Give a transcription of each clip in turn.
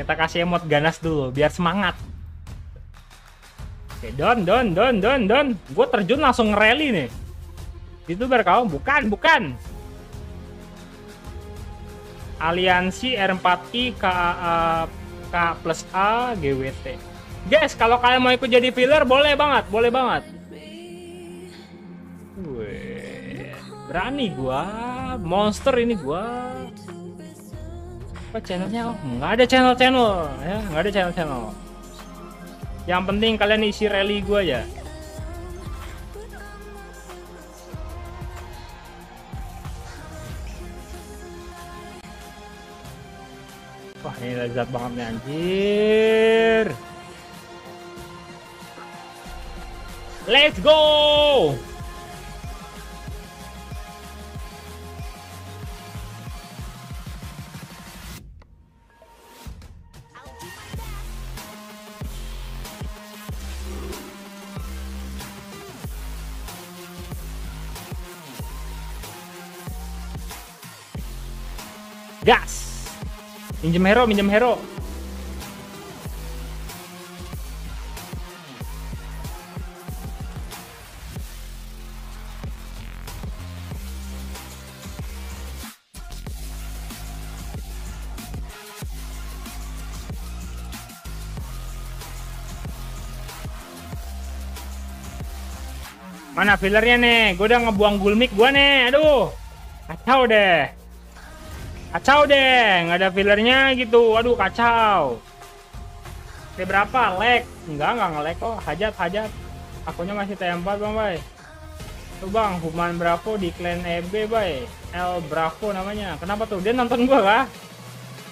Kita kasih emot ganas dulu biar semangat. Oke, don, don, don, don, don. Gue terjun langsung ngereli nih. Itu berkau, bukan, bukan. Aliansi R4I KAA K plus A GWT. Guys, kalau kalian mau ikut jadi filler boleh banget, boleh banget. Wih, berani gua, monster ini gua. Apa channelnya? Nggak ada channel-channel, ya, nggak ada channel-channel. Yang penting kalian isi rally gua ya. Wah ini lezat banget nih anjir. Let's go. Gas. Minjem hero, minjem hero. Mana fillernya nih? Gue udah ngebuang gulmik gue nih. Aduh. Kacau deh. Kacau deh, nggak ada fillernya gitu. Waduh, kacau. Oke, berapa? Lag? Enggak, enggak nge-lag kok. Hajat, hajat. Akunnya masih T4, Bang, bay. Tuh, Bang, Human Bravo di clan EB, bay. L Bravo namanya. Kenapa tuh? Dia nonton gua kah?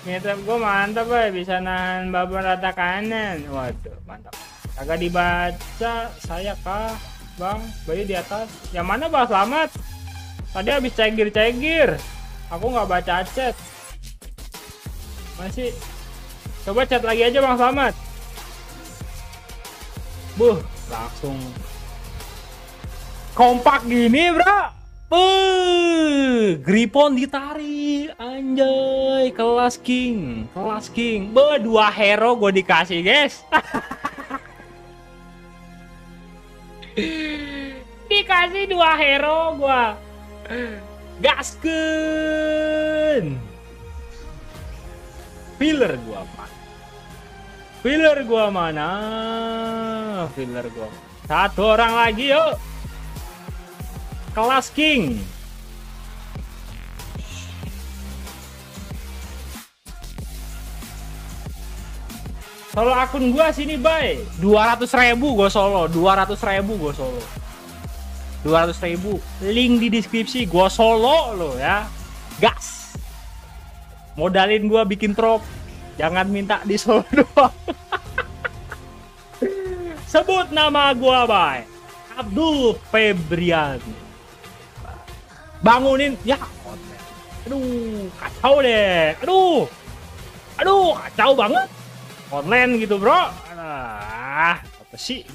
Ngetep gua mantap, bay. Bisa nahan babon rata kanan. Waduh, mantap. Agak dibaca saya kah? Bang, Bayu di atas. Yang mana, Bang? Selamat. Tadi habis cegir-cegir. Aku nggak baca chat. Masih. Coba chat lagi aja Bang Selamat. Buh, langsung kompak gini, Bro. Buh, Gripon ditarik. Anjay, kelas king, kelas king. Be, dua hero gue dikasih, guys. dikasih dua hero gua gaskeun. Filler gua mana? Filler gua mana? Filler gua satu orang lagi yuk. Kelas king. Solo akun gua sini bay. 200 ribu gua solo. 200 ribu gua solo 200 ribu. Link di deskripsi gua solo lo ya. Gas. Modalin gua bikin trop jangan minta di solo doang. Sebut nama gua bay. Abdul Febrian. Bangunin. Ya aduh kacau deh. Aduh. Aduh kacau banget. Online gitu bro. Ah apa sih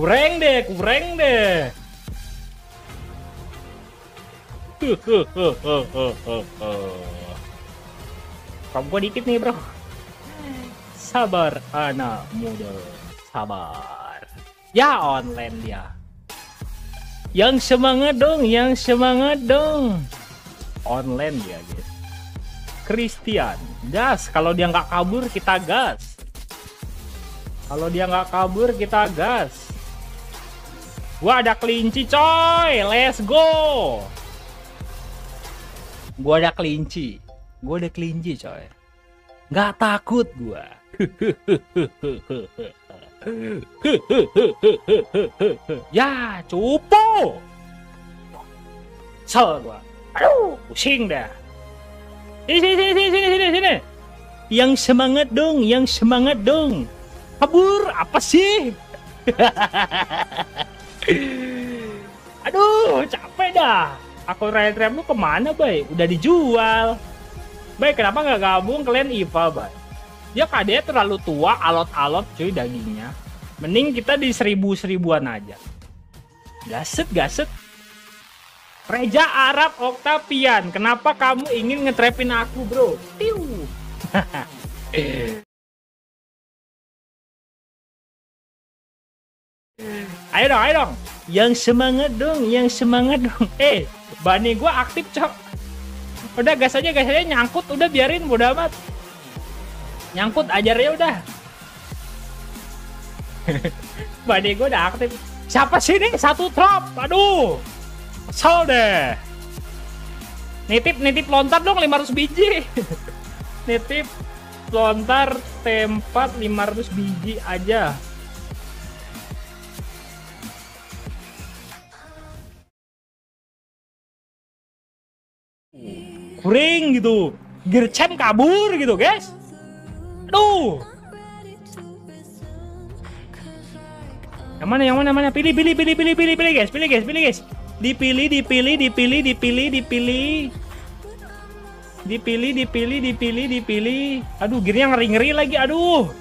kurang deh kurang deh. Kamu gua dikit nih bro? Sabar anak muda. Sabar. Ya online dia. Yang semangat dong yang semangat dong. Online dia guys. Christian gas. Kalau dia nggak kabur kita gas. Kalau dia nggak kabur kita gas gua ada kelinci coy. Let's go. Gua ada kelinci. Gua ada kelinci coy. Nggak takut gua. Ya cupu. Sel gua. Aduh pusing dah. Sini sini sini sini sini sini. Yang semangat dong yang semangat dong. Kabur apa sih aduh capek dah. Aku ride rem lu ke mana bay? Udah dijual. Bay kenapa nggak gabung kalian Iva bay? Dia KD terlalu tua alot-alot cuy dagingnya. Mending kita di seribu seribuan aja. Gaset gaset. Reja Arab Octavian, kenapa kamu ingin ngetrapin aku, bro? Tiu. ayo dong, ayo dong. Yang semangat dong, yang semangat dong. Eh, bani gua aktif, cok. Udah gas aja, gas aja nyangkut, udah biarin bodo amat. Nyangkut ajar ya udah. bani gua udah aktif. Siapa sih ini? Satu drop. Aduh. Kesel deh. Nitip, nitip lontar dong 500 biji. nitip lontar tempat 500 biji aja. Kuring gitu. Gercem kabur gitu, guys. Aduh. Yang mana, yang mana, mana? Pilih, pilih, pilih, pilih, pilih, pilih, guys. Pilih, guys, pilih, guys. Dipilih, dipilih, dipilih, dipilih, dipilih. Dipilih, dipilih, dipilih, dipilih. Aduh, gearnya ngeri-ngeri lagi. Aduh.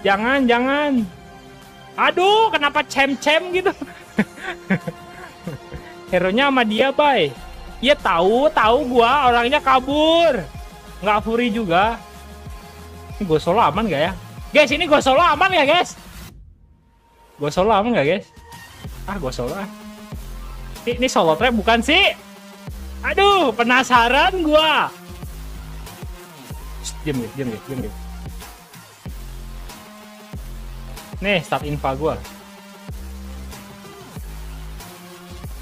Jangan, jangan. Aduh, kenapa cem-cem gitu? Hero-nya sama dia, bay. Iya tahu, tahu gua orangnya kabur. Nggak free juga. Gue solo aman gak ya? Guys, ini gue solo aman ya, guys? Gue solo aman gak, guys? Ah, gue solo ah. Ini, ini solo trap bukan sih? Aduh, penasaran gua. Diam, diam, diam, diam, diam. Nih, start info gua.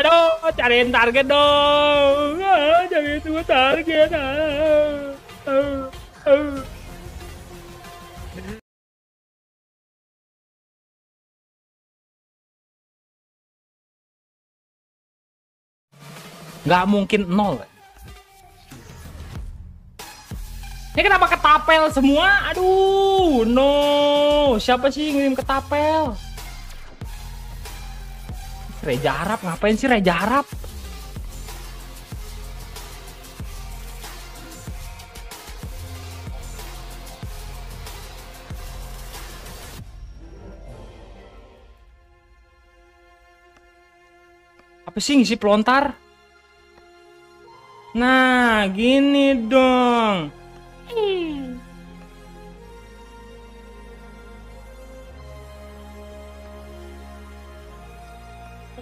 Aduh, cariin target dong. Ah, jangan itu target. Ah. Ah, ah. Mungkin nol. Ini kenapa ketapel semua? Aduh, no. Siapa sih ngirim ketapel? Reja Arab ngapain sih Reja Arab? Apa sih ngisi pelontar? Nah, gini dong.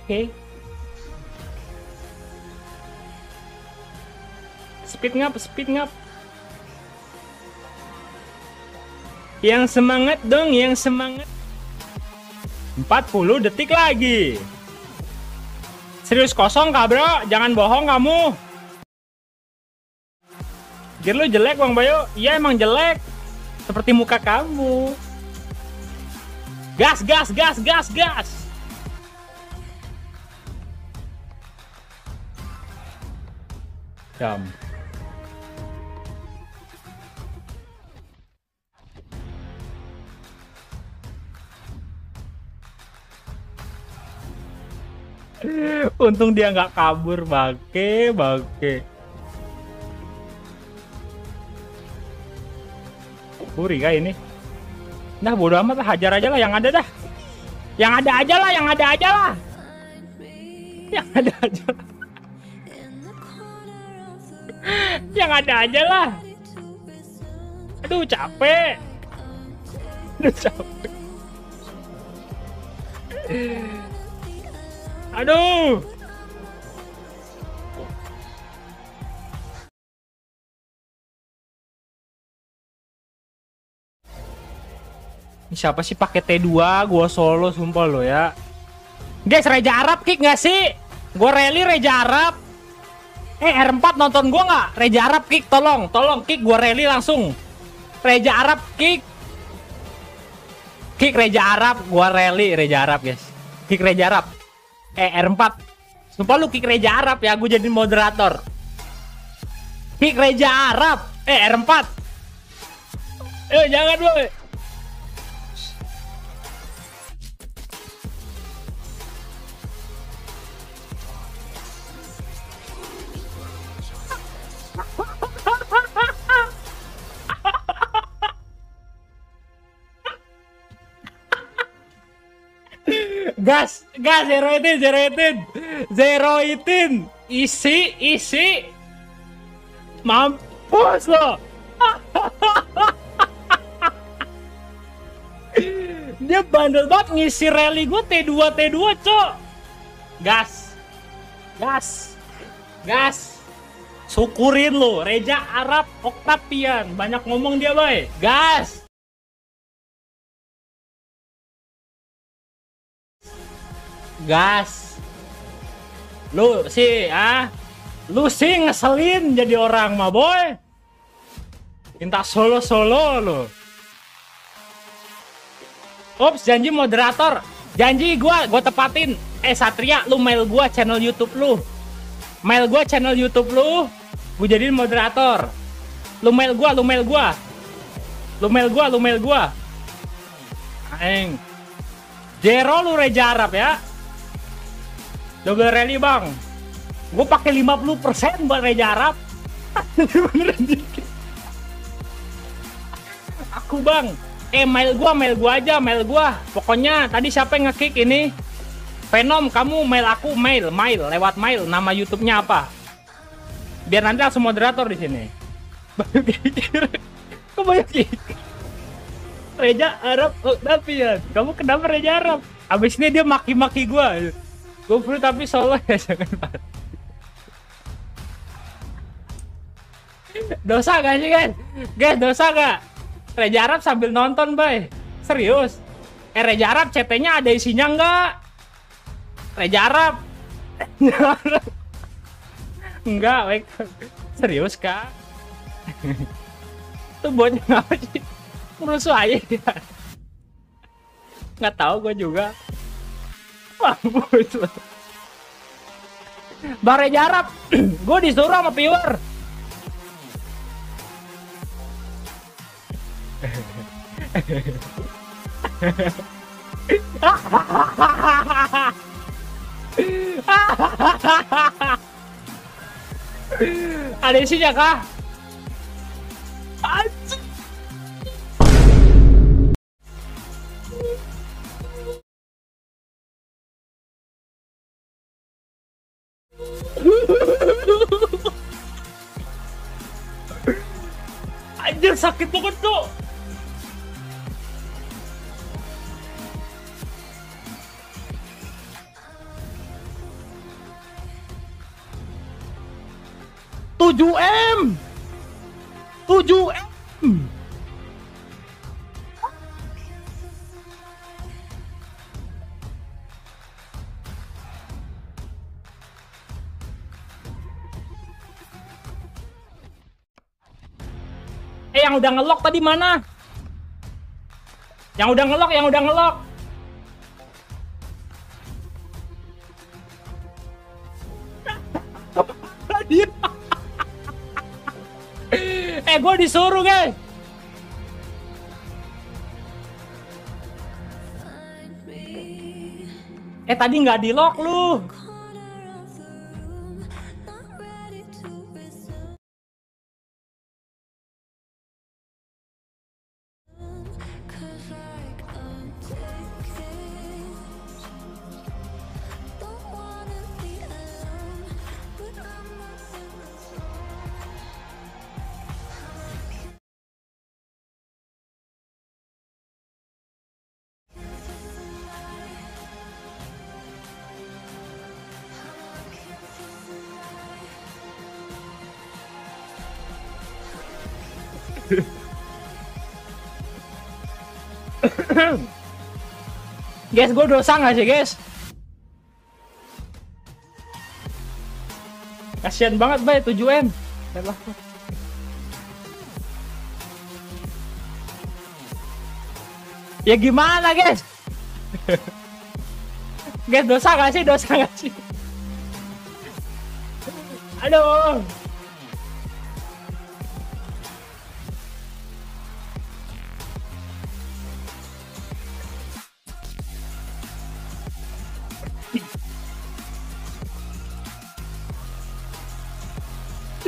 Oke. Speed ngap, speed ngap. Yang semangat dong, yang semangat. 40 detik lagi. Serius kosong kak bro, jangan bohong kamu. Gear lu jelek Bang Bayo? Iya emang jelek. Seperti muka kamu. Gas, gas, gas, gas, gas. Jam. Untung dia nggak kabur, bake, bake. Puri kah ini? Nah bodo amat lah, hajar aja lah yang ada dah. Yang ada aja lah, yang ada aja lah. Yang ada aja lah. Yang ada aja lah. Aduh capek. Aduh capek. Aduh. Ini siapa sih pakai T2? Gua solo sumpah lo ya. Guys, Reja Arab kick nggak sih? Gua rally Reja Arab. Eh, R4 nonton gua nggak? Reja Arab kick, tolong, tolong kick gua rally langsung. Reja Arab kick. Kick Reja Arab, gua rally Reja Arab, guys. Kick Reja Arab. Eh, R4. Sumpah lu kick Reja Arab ya, gua jadi moderator. Kick Reja Arab. Eh, R4. Eh, jangan boy. Gas gas zero eighteen zero eighteen zero eighteen isi isi. Mampus lo. Dia bandel banget ngisi rally gue T2 T2 cok. Gas gas gas. Syukurin lo Reja Arab Octavian. Banyak ngomong dia boy. Gas gas. Lu sih ah? Lu sih ngeselin jadi orang mah boy. Minta solo solo lu. Ops janji moderator. Janji gua gua tepatin. Eh Satria lu mail gua channel YouTube lu. Mail gua channel YouTube lu gua jadiin moderator. Lu mail gua lu mail gua. Lu mail gua lu mail gua. Aing. Jero lu Reja Arab ya double rally bang. Gue pakai 50% buat Reja Arab. Aku bang. Eh mail gua mail gua aja mail gua. Pokoknya tadi siapa yang ngekick ini? Venom kamu mail aku mail mail lewat mail. Nama YouTube-nya apa? Biar nanti langsung moderator di sini. Kok banyak kick Reja Arab oh, tapi ya. Kamu kenapa Reja Arab? Abis ini dia maki-maki gua gue free tapi solo ya jangan mati dosa gak sih guys? Guys dosa gak Reja Arab sambil nonton bay serius? Eh Reja Arab CT nya ada isinya nggak? Reja Arab. Enggak wek. Serius kak? Tuh buatnya apa sih? Merusuh aja. Dia nggak tahu gue juga Mampus Reja Arab, gue disuruh sama viewer. Ada isinya kah? 7M 7M Eh yang udah ngelok tadi mana? Yang udah ngelok, yang udah ngelok. Eh gue disuruh guys. Eh tadi nggak di lock lu. guys, gue dosa nggak sih guys? Kasian banget bay 7M. Ya gimana guys? guys dosa nggak sih? Dosa nggak sih? Aduh.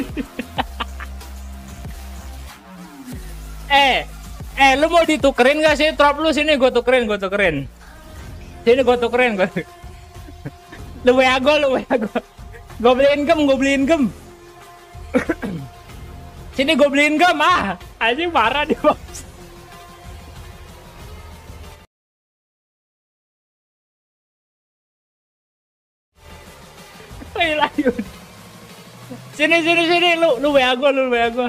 eh, eh lu mau ditukerin gak sih trop lu sini gue tukerin, gue tukerin. Sini gue tukerin, gue. Lu WA gue, lu WA gue. Gue beliin gem, gue beliin gem. sini gue beliin gem ah. Anjing marah di bos. Sini sini sini lu lu WA gua lu WA gua.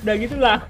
Udah gitu lah.